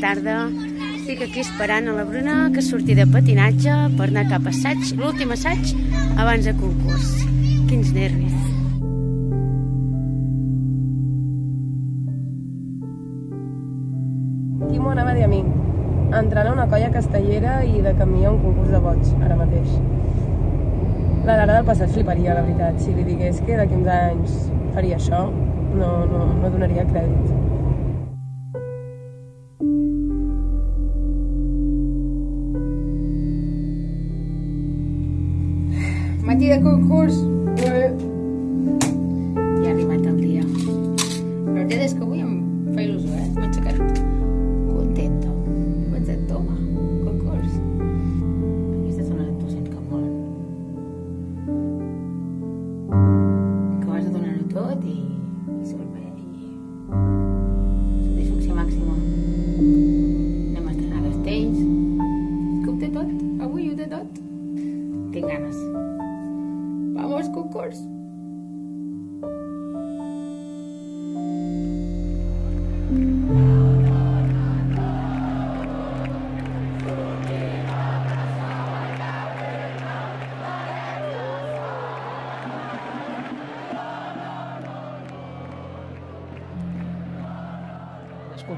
tarda. Estic aquí esperant a la Bruna que surti de patinatge per anar cap a assaig, l'últim assaig abans de concurs. Quins nervis. Quimo anava a dir a mi, entrant a una colla castellera i de camí a un concurs de boig, ara mateix. La Lara del passat fliparia, la veritat. Si li digués que d'aquí uns anys faria això, no, no, no donaria crèdit.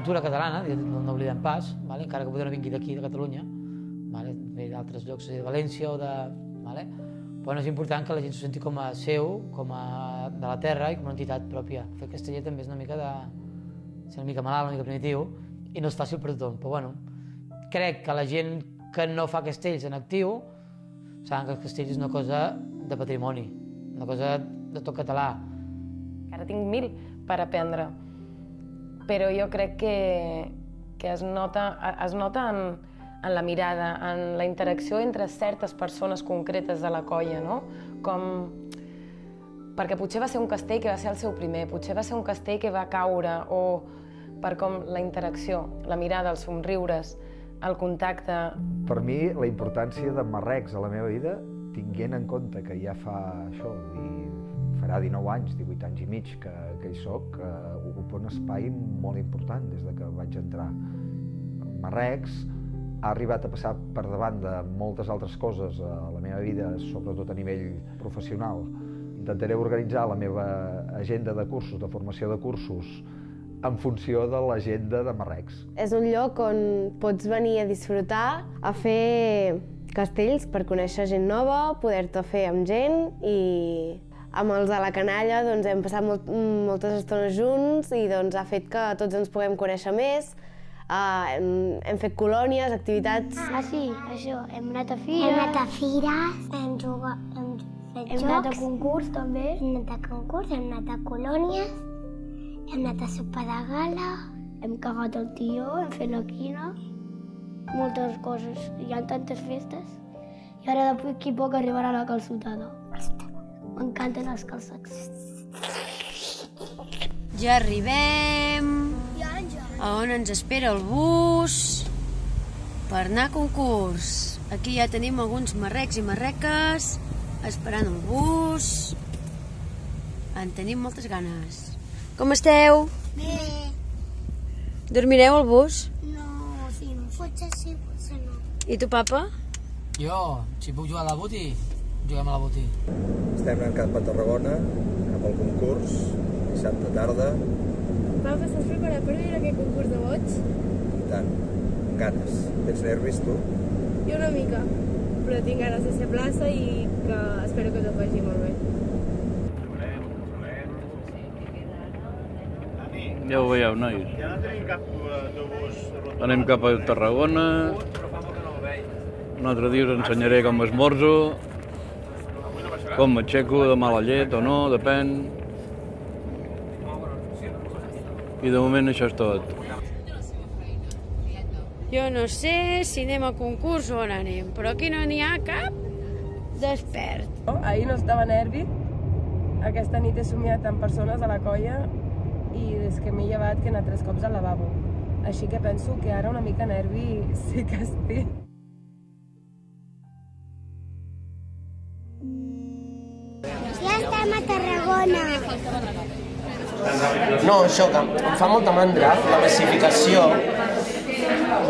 Cultura catalana, no, no oblidem pas, vale? encara que potser no vingui d'aquí, de Catalunya, vale? ve d'altres llocs, de València o de... Vale? Però és important que la gent s'ho senti com a seu, com a de la terra i com una entitat pròpia. Fer casteller també és una mica de... ser una mica malalt, una mica primitiu, i no és fàcil per tothom, però bueno, crec que la gent que no fa castells en actiu saben que el castell és una cosa de patrimoni, una cosa de tot català. Ara tinc mil per aprendre, però jo crec que, que es nota, es nota en, en la mirada, en la interacció entre certes persones concretes de la colla, no? Com... Perquè potser va ser un castell que va ser el seu primer, potser va ser un castell que va caure, o per com la interacció, la mirada, els somriures, el contacte... Per mi, la importància de Marrecs a la meva vida, tinguent en compte que ja fa això, i farà 19 anys, 18 anys i mig que, que hi soc, eh, ocupa un espai molt important des de que vaig entrar. Marrecs ha arribat a passar per davant de moltes altres coses a la meva vida, sobretot a nivell professional. Intentaré organitzar la meva agenda de cursos, de formació de cursos, en funció de l'agenda de Marrecs. És un lloc on pots venir a disfrutar, a fer castells per conèixer gent nova, poder-te fer amb gent i amb els de la canalla doncs, hem passat molt, moltes estones junts i doncs, ha fet que tots ens puguem conèixer més. Uh, hem, hem fet colònies, activitats... Ah, sí, això. Hem anat a fires. Hem anat a fires, hem jugat, hem fet hem jocs. Hem anat a concurs, també. Hem anat a concurs, hem anat a colònies, hem anat a sopar de gala. Hem cagat el tió, hem fet la quina. Moltes coses. Hi ha tantes festes. I ara d'aquí poc arribarà la calçotada. M'encanten els calçots. Ja arribem a on ens espera el bus per anar a concurs. Aquí ja tenim alguns marrecs i marreques esperant el bus. En tenim moltes ganes. Com esteu? Bé. Dormireu al bus? No, sí, no. Potser sí, potser no. I tu, papa? Jo, si puc jugar a la boti, juguem a la boti. Estem anant cap a Tarragona, cap al concurs, dissabte tarda, Papa, estàs preparat per veure aquest concurs de boig? i tant, amb ganes. Tens nervis, tu? Jo una mica, però tinc ganes de ser plaça i que espero que tot vagi molt bé. Ja ho veieu, nois. Ja no tenim cap autobús. Anem cap a Tarragona. Un altre dia us ensenyaré com esmorzo, com m'aixeco de mala llet o no, depèn. I de moment això és tot. Jo no sé si anem a concurs o on anem, però aquí no n'hi ha cap despert. Ahir no estava nervi. Aquesta nit he somiat amb persones a la colla i des que m'he llevat que he anat tres cops al lavabo. Així que penso que ara una mica nervi sí que estic. No, això que em fa molta mandra, la massificació,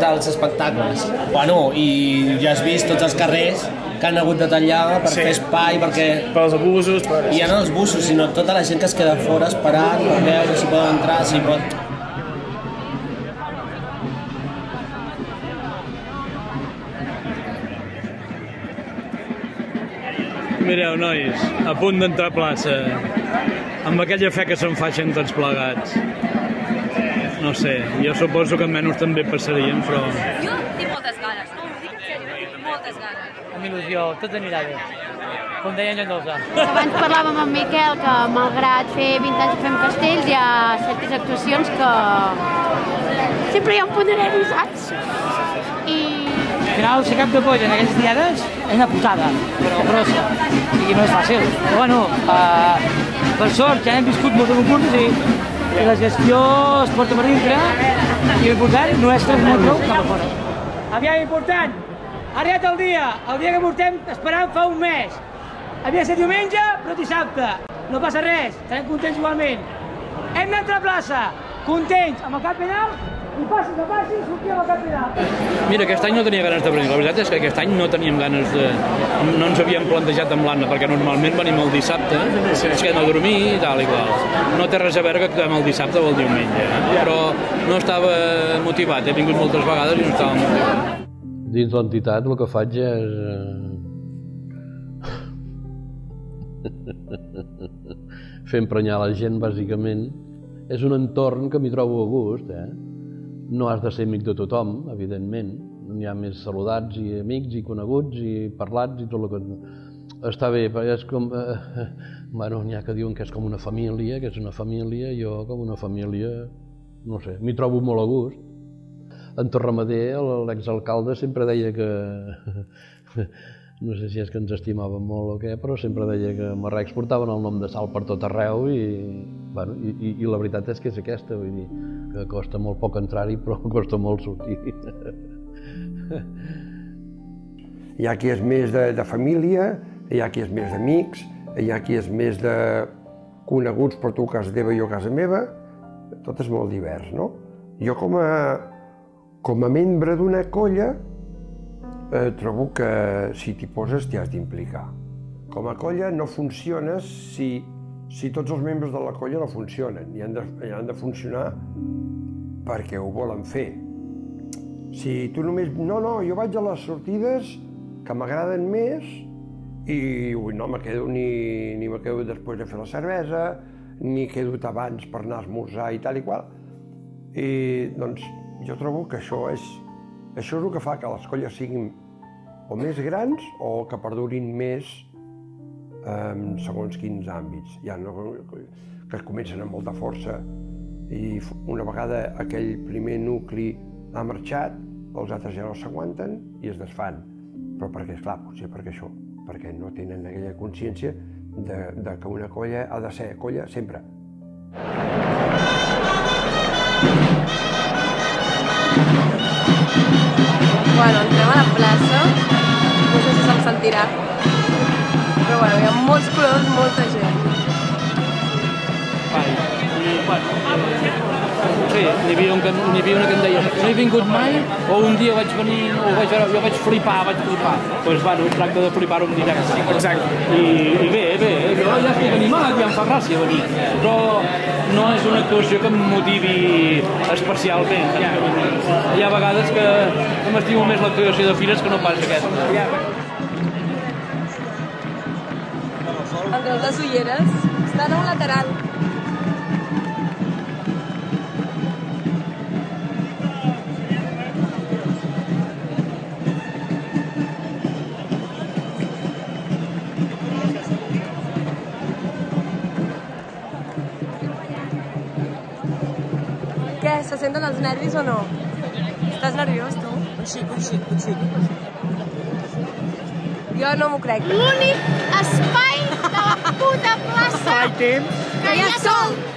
dels espectacles. Bueno, i ja has vist tots els carrers que han hagut de tallar per Sí. fer espai, perquè... Pels abusos, per... I ja no els busos, sinó tota la gent que es queda fora esperant per veure si poden entrar, si pot... Mireu, nois, a punt d'entrar a plaça, amb aquella fe que se'n faixen tots plegats. No sé, jo suposo que menys també passarien, però... Jo tinc moltes ganes, no, ho dic eh? tinc moltes ganes. Amb il·lusió, tot anirà bé. Com deia en. Abans parlàvem amb Miquel que malgrat fer 20 anys que fem castells hi ha certes actuacions que sempre hi ha un punt de nervis, saps? I Al final, ser cap de polla en aquestes diades és una putada, però grossa. I no és fàcil. Però bueno, uh, per sort ja hem viscut molt de concursos i, i la gestió es porta per dintre i l'important no és transmetre cap a fora. Aviam, important! Ha arribat el dia, el dia que portem esperant fa un mes. Havia de ser diumenge, però dissabte. No passa res, estarem contents igualment. Hem d'entrar a plaça, contents amb el cap ben alt, i passi que passi, sortim al cap ben alt. Mira, aquest any no tenia ganes de venir. La veritat és que aquest any no teníem ganes de... No ens havíem plantejat amb l'Anna, perquè normalment venim el dissabte, ens quedem a dormir i tal i qual. No té res a veure que actuem el dissabte o el diumenge, eh? però no estava motivat. He vingut moltes vegades i no estava motivat. Dins l'entitat el que faig és... eh, fer emprenyar la gent, bàsicament. És un entorn que m'hi trobo a gust, eh? No has de ser amic de tothom, evidentment. N'hi ha més saludats i amics i coneguts i parlats i tot el que... Està bé, però és com... Eh, bueno, n'hi ha que diuen que és com una família, que és una família, jo com una família, no sé, m'hi trobo molt a gust. En Torramader, l'exalcalde, sempre deia que... No sé si és que ens estimaven molt o què, però sempre deia que Marrecs portaven el nom de Sal per tot arreu i, bueno, i, i, i la veritat és que és aquesta, vull dir, que costa molt poc entrar-hi, però costa molt sortir. Hi ha qui és més de, de família, hi ha qui és més d'amics, hi ha qui és més de coneguts per tu casa teva i jo casa meva, tot és molt divers, no? Jo com a, com a membre d'una colla eh, trobo que si t'hi poses t'hi has d'implicar. Com a colla no funciones si, si tots els membres de la colla no funcionen i han de, i han de funcionar perquè ho volen fer. Si tu només... No, no, jo vaig a les sortides que m'agraden més i ui, no me quedo ni, ni me quedo després de fer la cervesa, ni quedo abans per anar a esmorzar i tal i qual. I doncs jo trobo que això és, això és el que fa que les colles siguin o més grans o que perdurin més en segons quins àmbits. Hi ha que comencen amb molta força i una vegada aquell primer nucli ha marxat, els altres ja no s'aguanten i es desfan. Però perquè, esclar, potser perquè això, perquè no tenen aquella consciència de, de que una colla ha de ser colla sempre. Bueno, entrem a la plaça, no sé si se'm sentirà, però bueno, hi ha molts colors, molta gent. Vai. I, bueno, sí, n'hi havia, un que, n'hi havia una que em deia no he vingut mai, o un dia vaig venir, o vaig veure, jo vaig flipar, vaig flipar. Doncs pues, bueno, tracta de flipar-ho en directe. Exacte. I, I bé, bé, jo ja estic animat, ja em fa gràcia venir, però no és una actuació que em motivi especialment. Hi ha vegades que, que m'estimo més l'actuació de fires que no pas aquesta. Em treus les ulleres? Estan a un lateral. Què, se senten els nervis o no? Estàs nerviós, tu? Un xic, un xic, un xic. Jo no m'ho crec. l'únic espai Right team. Yes, all.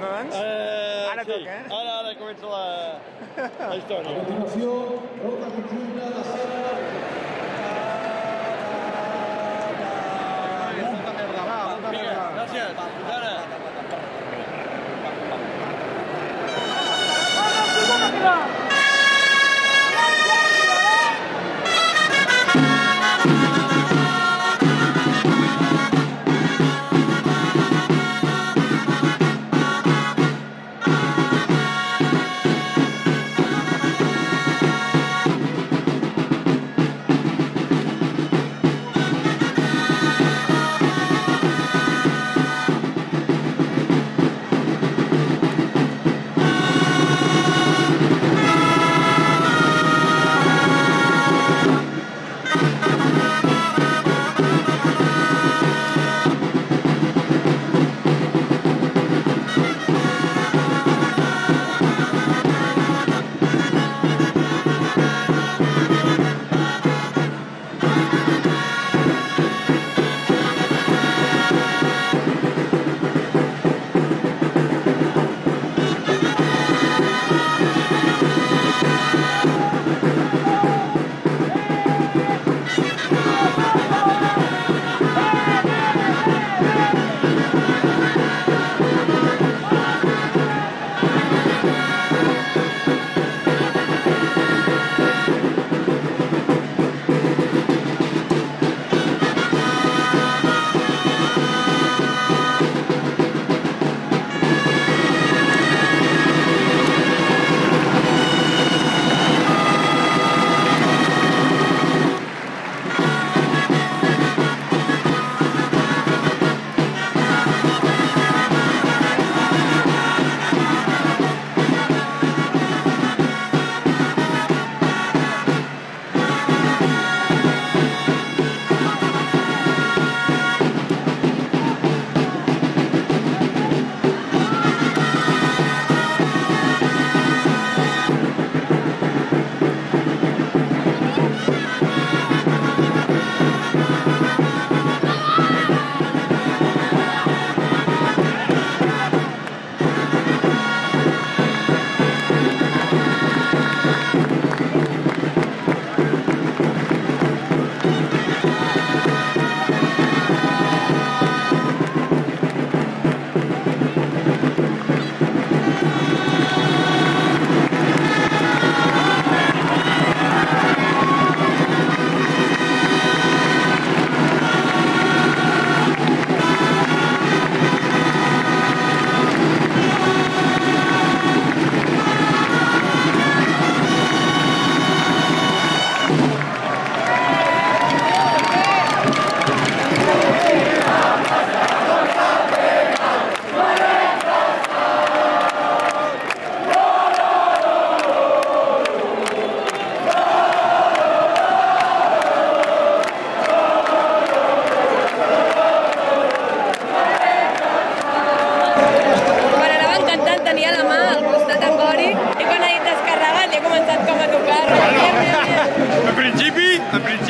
no, doncs? Eh, ara sí. toca, eh? Ara, ara comença la, la història. A continuació, ruta conjunta de Sena Vinga, gràcies.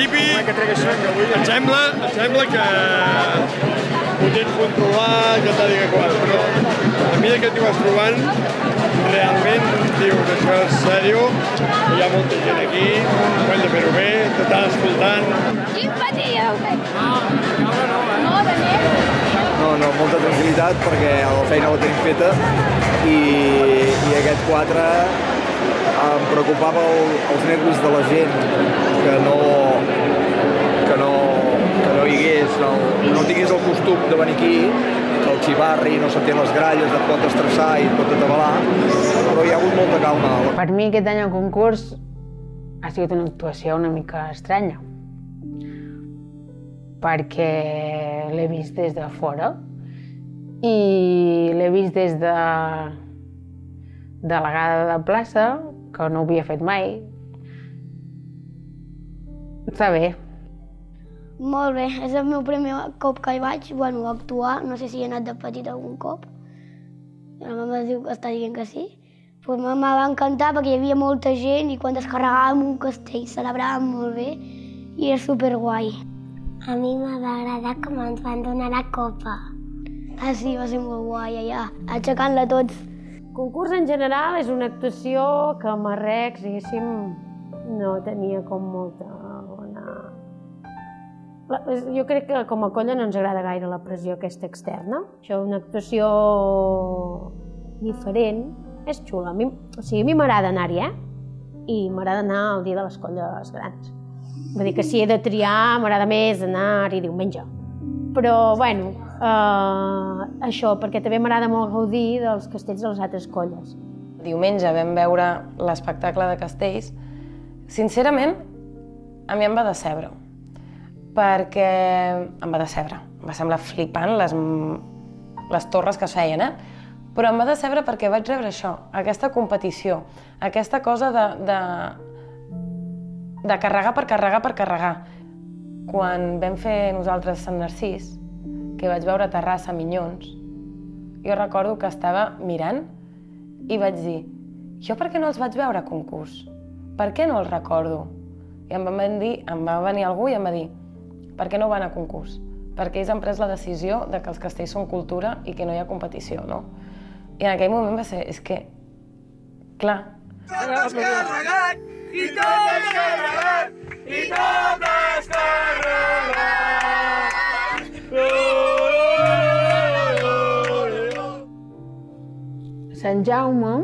Principi, em sembla, em sembla que ho tens controlat, que tal i que qual, però a mesura que t'hi vas trobant, realment dius, això és sèrio, hi ha molta gent aquí, ho hem de fer-ho bé, t'estan escoltant. Quin patia heu fet? No, no, eh? No, de? No, no, molta tranquil·litat perquè la feina la tenim feta i, i aquest 4 em preocupava el, els nervis de la gent que no, que no no, tingués el costum de venir aquí, el xivarri, no sentir les gralles, et pot estressar i et pot atabalar, però hi ha hagut molta calma. Per mi aquest any el concurs ha sigut una actuació una mica estranya perquè l'he vist des de fora i l'he vist des de delegada de plaça, que no ho havia fet mai. Està bé. Molt bé, és el meu primer cop que hi vaig, bueno, a actuar, no sé si he anat de petit algun cop. La mama diu que està dient que sí. Pues me va encantar perquè hi havia molta gent i quan descarregàvem un castell celebràvem molt bé i era superguai. A mi me va agradar com ens van donar la copa. Ah, sí, va ser molt guai allà, aixecant-la tots. concurs en general és una actuació que a Marrecs, diguéssim, no tenia com molta. La, jo crec que com a colla no ens agrada gaire la pressió aquesta externa. Això, una actuació diferent, és xula. A mi, o sigui, a mi m'agrada anar-hi, eh? I m'agrada anar el dia de les colles grans. Vull dir que si he de triar, m'agrada més anar-hi diumenge. Però, bueno, eh, això, perquè també m'agrada molt gaudir dels castells de les altres colles. Diumenge vam veure l'espectacle de castells. Sincerament, a mi em va decebre, perquè em va decebre. Em va semblar flipant les, les torres que es feien, eh? Però em va decebre perquè vaig rebre això, aquesta competició, aquesta cosa de, de, de carregar per carregar per carregar. Quan vam fer nosaltres Sant Narcís, que vaig veure Terrassa, Minyons, jo recordo que estava mirant i vaig dir jo per què no els vaig veure a concurs? Per què no els recordo? I em, van dir, em va venir algú i em va dir per què no van a concurs? Perquè ells han pres la decisió de que els castells són cultura i que no hi ha competició, no? I en aquell moment va ser, és que, clar... Descarregat i tot descarregat i tot descarregat. Sant Jaume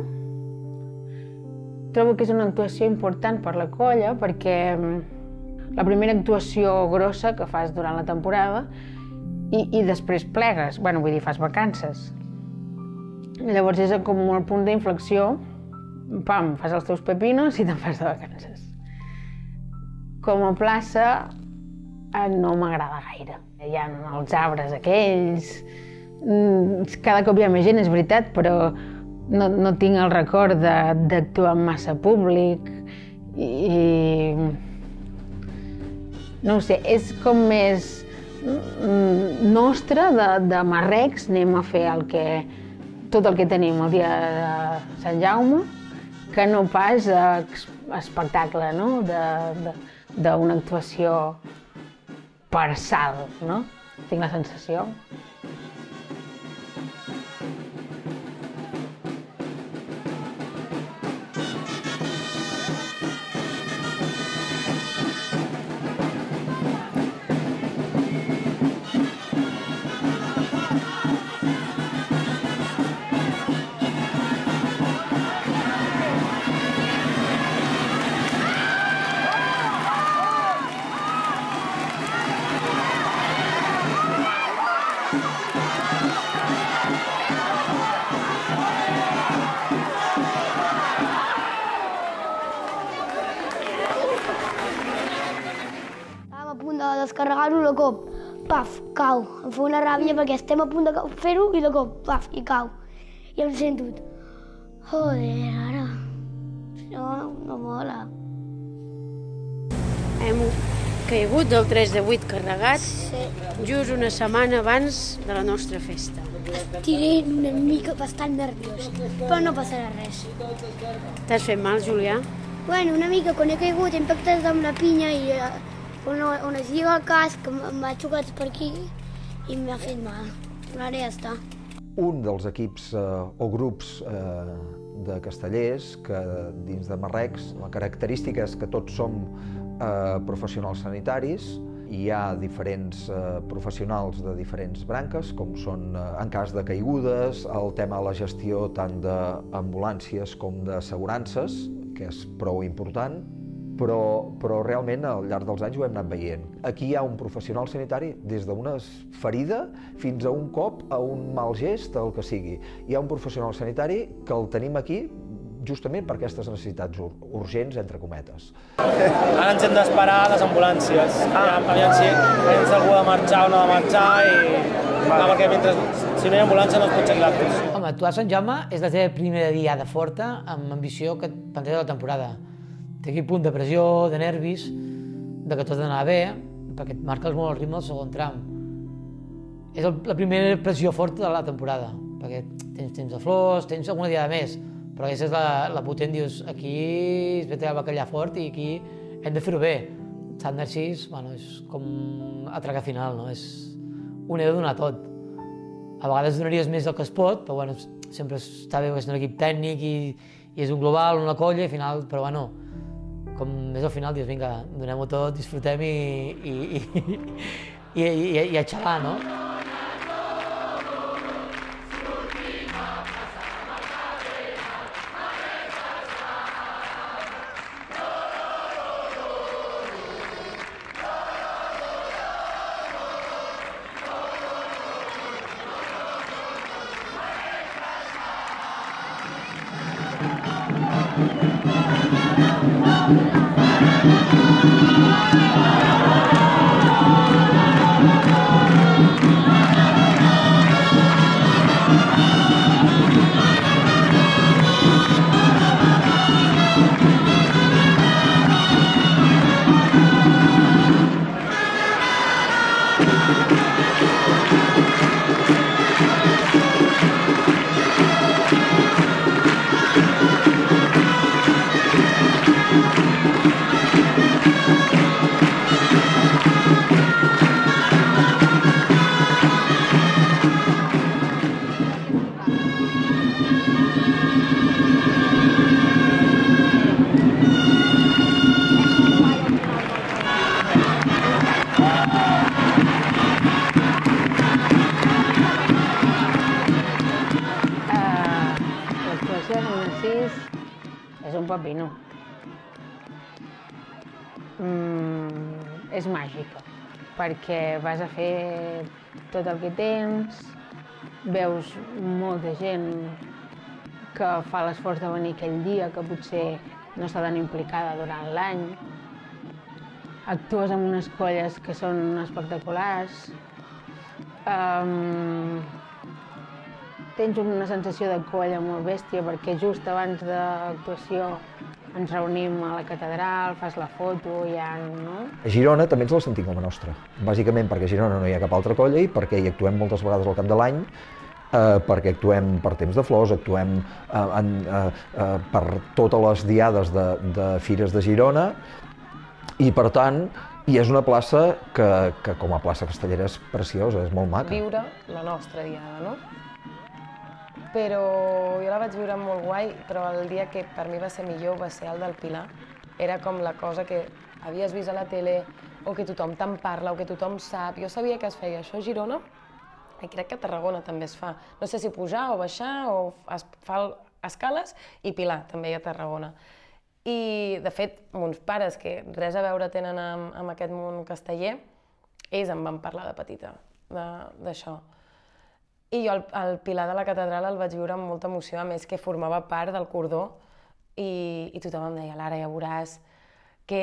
trobo que és una actuació important per la colla perquè mm, la primera actuació grossa que fas durant la temporada i, i després plegues, bueno, vull dir, fas vacances. Llavors és com un punt d'inflexió, pam, fas els teus pepinos i te'n fas de vacances. Com a plaça eh, no m'agrada gaire. Hi ha els arbres aquells, mm, cada cop hi ha més gent, és veritat, però no, no tinc el record d'actuar massa públic i, i no sé, és com més mm, nostre de, de marrecs, anem a fer el que, tot el que tenim el dia de Sant Jaume, que no pas espectacle, no? d'una actuació per salt, no? Tinc la sensació. Em fa una ràbia perquè estem a punt de fer-ho i de cop, paf, i cau. I em sento, joder, ara, no, no mola. Hem caigut del 3 de 8 carregat sí. just una setmana abans de la nostra festa. Tiré una mica bastant nerviós, però no passarà res. T'has fet mal, Julià? Bueno, una mica, quan he caigut he impactat amb la pinya i una, una lliga al casc m'ha xocat per aquí i m'ha fet mal. Ja està. Un dels equips eh, o grups eh, de castellers que dins de Marrecs la característica és que tots som eh, professionals sanitaris hi ha diferents eh, professionals de diferents branques, com són, eh, en cas de caigudes, el tema de la gestió tant d'ambulàncies com d'assegurances, que és prou important, però, però realment al llarg dels anys ho hem anat veient. Aquí hi ha un professional sanitari des d'una ferida fins a un cop, a un mal gest, el que sigui. Hi ha un professional sanitari que el tenim aquí justament per aquestes necessitats ur urgents, entre cometes. Ara ens hem d'esperar les ambulàncies. Ah. Aviam si tens algú de marxar o no de marxar i... Vale. perquè mentre, si no hi ha ambulància no es pot seguir l'actuació. Home, actuar a Sant Jaume és la teva primera diada forta amb ambició que et planteja la temporada té aquell punt de pressió, de nervis, de que tot d'anar bé, perquè et marques molt el ritme del segon tram. És el, la primera pressió forta de la temporada, perquè tens temps de flors, tens alguna dia més, però aquesta és la, la potent, dius, aquí es ve el bacallà fort i aquí hem de fer-ho bé. Sant Narcís, bueno, és com atracar final, no? És un he de donar tot. A vegades donaries més del que es pot, però bueno, sempre està bé és un equip tècnic i, i és un global, una colla, i al final, però bueno, com és al final, dius, vinga, donem-ho tot, disfrutem i, i, i, i, i, i a xalar, no? Perquè vas a fer tot el que tens, veus molta gent que fa l'esforç de venir aquell dia, que potser no està tan implicada durant l'any. Actues amb unes colles que són espectaculars. Um, tens una sensació de colla molt bèstia perquè just abans de l'actuació ens reunim a la catedral, fas la foto, hi ha, no? A Girona també ens la sentim com a nostra, bàsicament perquè a Girona no hi ha cap altra colla i perquè hi actuem moltes vegades al cap de l'any, eh, perquè actuem per temps de flors, actuem eh, en, eh, eh, per totes les diades de, de fires de Girona i per tant i és una plaça que, que com a plaça castellera és preciosa, és molt maca. Viure la nostra diada, no? Però jo la vaig viure molt guai, però el dia que per mi va ser millor va ser el del Pilar. Era com la cosa que havies vist a la tele, o que tothom te'n parla, o que tothom sap. Jo sabia que es feia això a Girona, i crec que a Tarragona també es fa. No sé si pujar o baixar, o es fa escales, i Pilar, també hi ha a Tarragona. I, de fet, mons pares, que res a veure tenen amb, amb aquest món casteller, ells em van parlar de petita d'això. I jo el, el Pilar de la Catedral el vaig viure amb molta emoció, a més que formava part del cordó i, i tothom em deia, Lara, ja veuràs que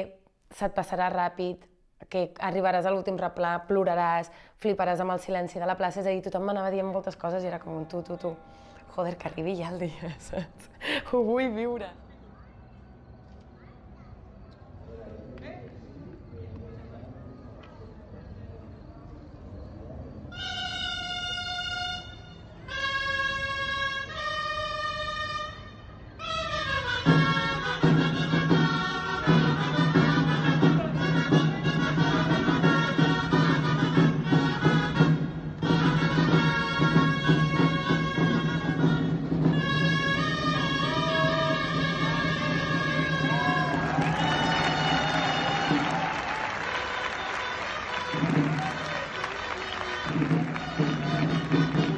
se't passarà ràpid, que arribaràs a l'últim replà, ploraràs, fliparàs amb el silenci de la plaça, és a dir, tothom m'anava dient moltes coses i era com un tu, tu, tu, joder, que arribi ja el dia, saps? Ho vull viure. Si no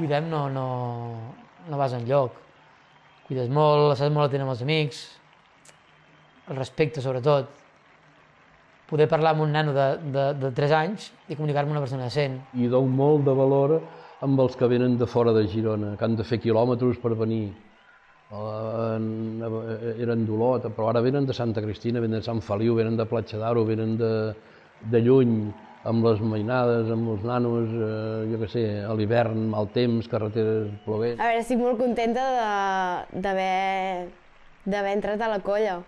cuidem no, no, no vas enlloc. Cuides molt, saps molt atent amb els amics, el respecte sobretot. Poder parlar amb un nano de, de, de 3 anys i comunicar-me amb una persona de 100. I dono molt de valor amb els que venen de fora de Girona, que han de fer quilòmetres per venir eh, eren d'Olot, però ara venen de Santa Cristina, venen de Sant Feliu, venen de Platja d'Aro, venen de, de lluny, amb les mainades, amb els nanos, eh, jo què sé, a l'hivern, mal temps, carreteres plovent. A veure, estic molt contenta de- d'haver entrat a la colla.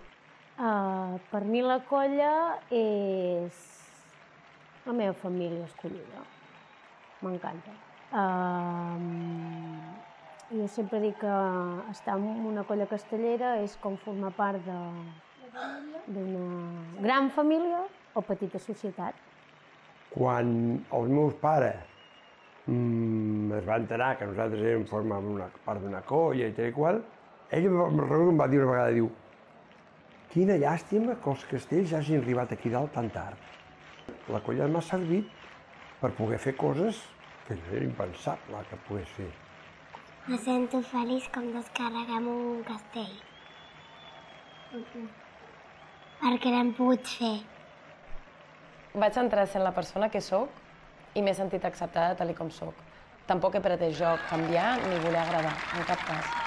Uh, per mi la colla és la meva família escollida. M'encanta. Uh, jo sempre dic que estar en una colla castellera és com formar part de- d'una gran família o petita societat. Quan els meus pares mm, es va enterar que nosaltres érem formàvem una part d'una colla i tal i qual, ell em va dir una vegada, diu, quina llàstima que els castells hagin arribat aquí dalt tan tard. La colla m'ha servit per poder fer coses que no era impensable que pogués fer. Me sento feliç com descarreguem un castell. Perquè l'hem pogut fer. Vaig entrar sent la persona que sóc i m'he sentit acceptada tal com sóc. Tampoc he pretès jo canviar ni voler agradar, en cap cas.